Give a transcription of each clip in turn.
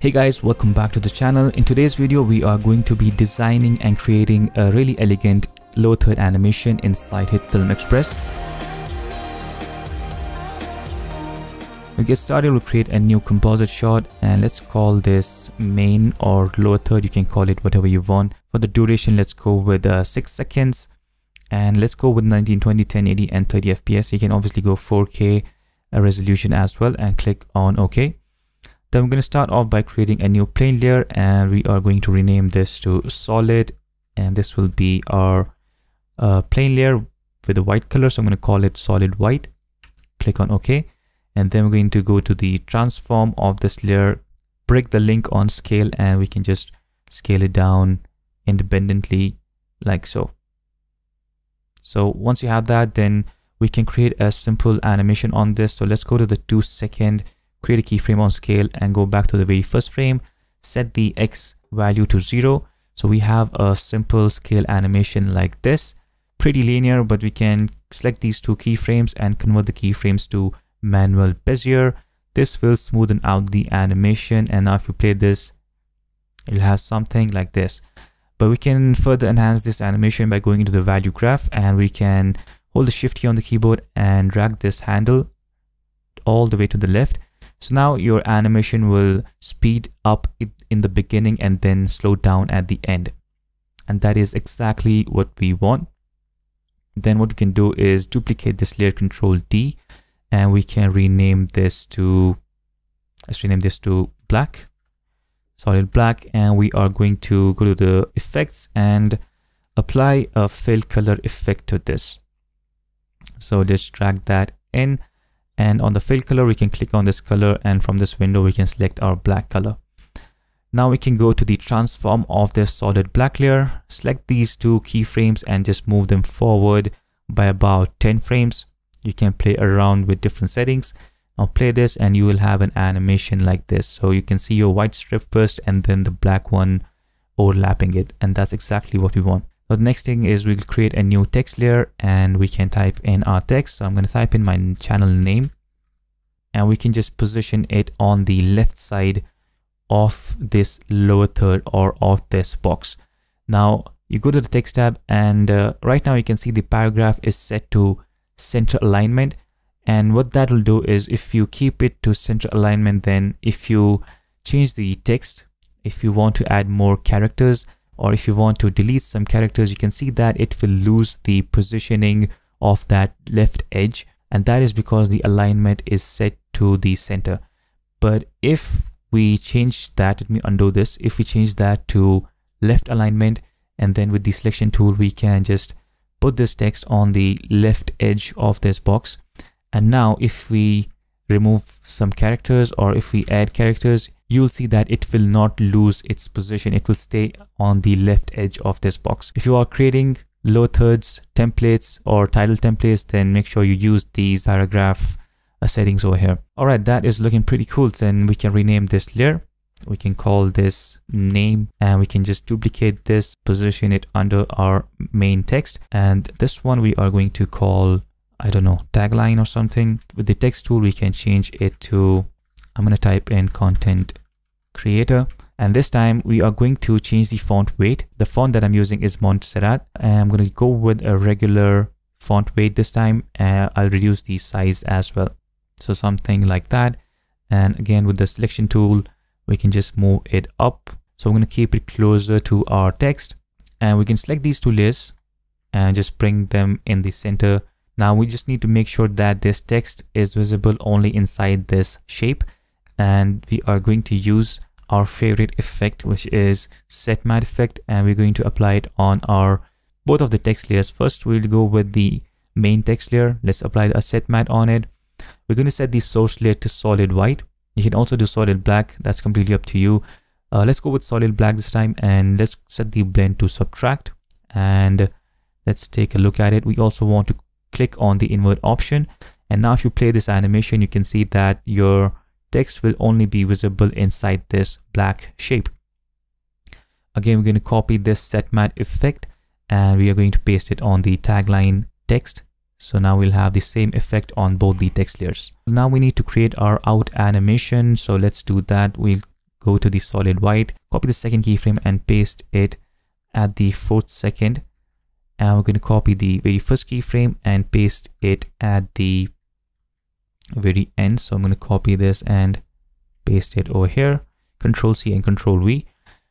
Hey guys, welcome back to the channel. In today's video, we are going to be designing and creating a really elegant lower third animation inside HitFilm Express. We get started, we'll create a new composite shot and let's call this main or lower third. You can call it whatever you want. For the duration, let's go with uh, 6 seconds and let's go with 1920, 1080 and 30 FPS. You can obviously go 4K uh, resolution as well and click on OK. Then we're going to start off by creating a new plane layer and we are going to rename this to solid and this will be our uh, plane layer with a white color. So I'm going to call it solid white. Click on OK. And then we're going to go to the transform of this layer, break the link on scale and we can just scale it down independently like so. So once you have that, then we can create a simple animation on this. So let's go to the two second create a keyframe on scale and go back to the very first frame, set the X value to zero. So we have a simple scale animation like this, pretty linear, but we can select these two keyframes and convert the keyframes to manual Bezier. This will smoothen out the animation. And now if you play this, it'll have something like this. But we can further enhance this animation by going into the value graph and we can hold the shift key on the keyboard and drag this handle all the way to the left so now your animation will speed up in the beginning and then slow down at the end. And that is exactly what we want. Then what we can do is duplicate this layer control D and we can rename this to, let's rename this to black, solid black. And we are going to go to the effects and apply a fill color effect to this. So just drag that in and on the fill color we can click on this color and from this window we can select our black color. Now we can go to the transform of this solid black layer select these two keyframes and just move them forward by about 10 frames. You can play around with different settings. Now play this and you will have an animation like this. So you can see your white strip first and then the black one overlapping it and that's exactly what we want. So the next thing is we'll create a new text layer and we can type in our text. So I'm going to type in my channel name and we can just position it on the left side of this lower third or of this box. Now you go to the text tab and uh, right now you can see the paragraph is set to center alignment and what that will do is if you keep it to center alignment then if you change the text if you want to add more characters or if you want to delete some characters you can see that it will lose the positioning of that left edge and that is because the alignment is set to the center but if we change that let me undo this if we change that to left alignment and then with the selection tool we can just put this text on the left edge of this box and now if we remove some characters or if we add characters you'll see that it will not lose its position. It will stay on the left edge of this box. If you are creating low thirds templates or title templates, then make sure you use these paragraph settings over here. All right, that is looking pretty cool. Then we can rename this layer. We can call this name and we can just duplicate this, position it under our main text. And this one we are going to call, I don't know, tagline or something. With the text tool, we can change it to I'm going to type in content creator and this time we are going to change the font weight. The font that I'm using is Montserrat and I'm going to go with a regular font weight this time and I'll reduce the size as well. So something like that. And again with the selection tool, we can just move it up. So we're going to keep it closer to our text and we can select these two layers and just bring them in the center. Now we just need to make sure that this text is visible only inside this shape and we are going to use our favorite effect which is set matte effect and we're going to apply it on our both of the text layers first we'll go with the main text layer let's apply a set matte on it we're going to set the source layer to solid white. You can also do solid black. That's completely up to you. Uh, let's go with solid black this time and let's set the blend to subtract and let's take a look at it. We also want to click on the invert option. And now if you play this animation you can see that your text will only be visible inside this black shape. Again, we're going to copy this set matte effect and we are going to paste it on the tagline text. So now we'll have the same effect on both the text layers. Now we need to create our out animation. So let's do that. We'll go to the solid white, copy the second keyframe and paste it at the fourth second. And we're going to copy the very first keyframe and paste it at the very end. So I'm going to copy this and paste it over here. Control C and Control V.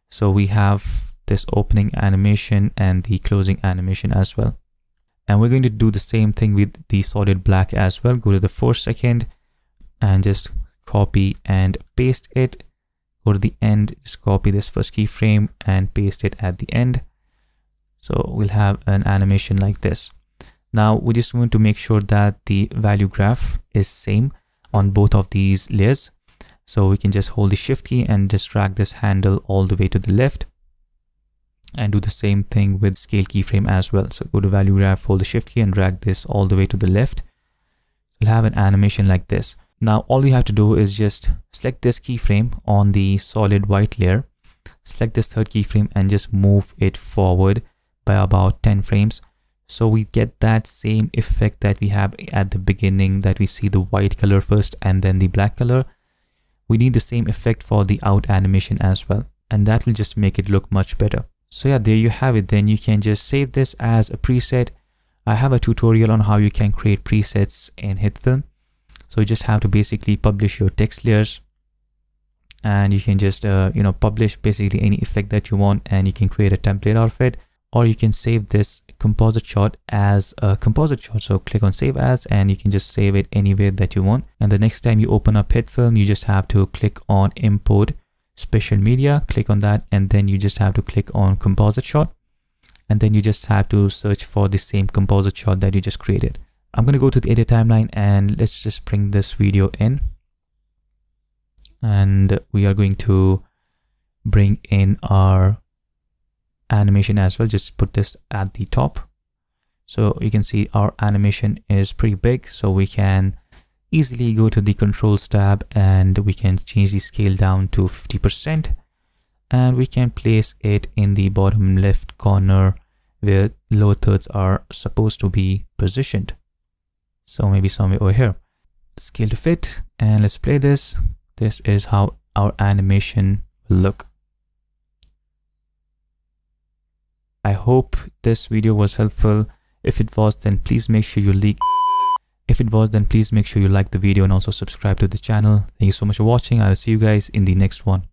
So we have this opening animation and the closing animation as well. And we're going to do the same thing with the solid black as well. Go to the fourth second and just copy and paste it. Go to the end, just copy this first keyframe and paste it at the end. So we'll have an animation like this. Now we just want to make sure that the value graph is same on both of these layers. So we can just hold the shift key and just drag this handle all the way to the left and do the same thing with scale keyframe as well. So go to value graph, hold the shift key and drag this all the way to the left. We'll have an animation like this. Now all you have to do is just select this keyframe on the solid white layer. Select this third keyframe and just move it forward by about 10 frames. So we get that same effect that we have at the beginning that we see the white color first and then the black color. We need the same effect for the out animation as well. And that will just make it look much better. So yeah, there you have it. Then you can just save this as a preset. I have a tutorial on how you can create presets in HitFilm. So you just have to basically publish your text layers and you can just, uh, you know, publish basically any effect that you want and you can create a template out of it or you can save this composite shot as a composite shot. So click on save as and you can just save it anywhere that you want. And the next time you open up HitFilm, you just have to click on import special media click on that and then you just have to click on composite shot. And then you just have to search for the same composite shot that you just created. I'm going to go to the edit timeline and let's just bring this video in. And we are going to bring in our animation as well. Just put this at the top. So you can see our animation is pretty big. So we can easily go to the controls tab and we can change the scale down to 50% and we can place it in the bottom left corner where lower thirds are supposed to be positioned. So maybe somewhere over here. Scale to fit and let's play this. This is how our animation will look. I hope this video was helpful. If it was then please make sure you leak if it was, then please make sure you like the video and also subscribe to the channel. Thank you so much for watching. I'll see you guys in the next one.